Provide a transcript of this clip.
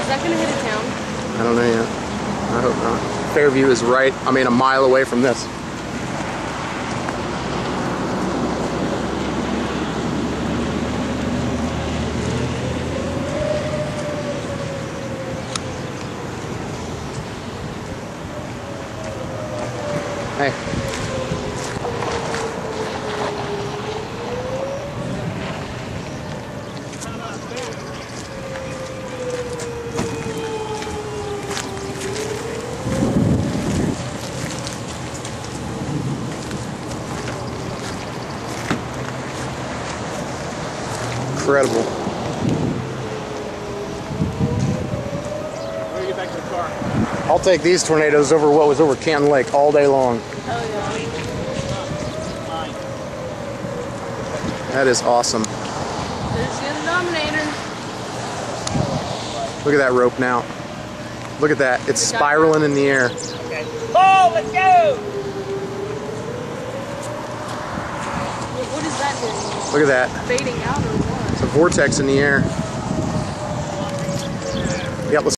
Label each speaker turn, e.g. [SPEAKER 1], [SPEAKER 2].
[SPEAKER 1] Is that going to hit a town?
[SPEAKER 2] I don't know yet. I hope not. Fairview is right, I mean, a mile away from this. Hey. Incredible.
[SPEAKER 3] When we get back to the car.
[SPEAKER 2] I'll take these tornadoes over what was over Canton Lake all day long.
[SPEAKER 1] Oh yeah.
[SPEAKER 2] That is awesome. There's
[SPEAKER 1] the denominator.
[SPEAKER 2] Look at that rope now. Look at that. It's spiraling in the air. Okay.
[SPEAKER 3] Oh, let's go!
[SPEAKER 1] What, what is that doing? Look
[SPEAKER 2] at that.
[SPEAKER 1] Fading out or what? It's
[SPEAKER 2] a vortex in the air. Yep,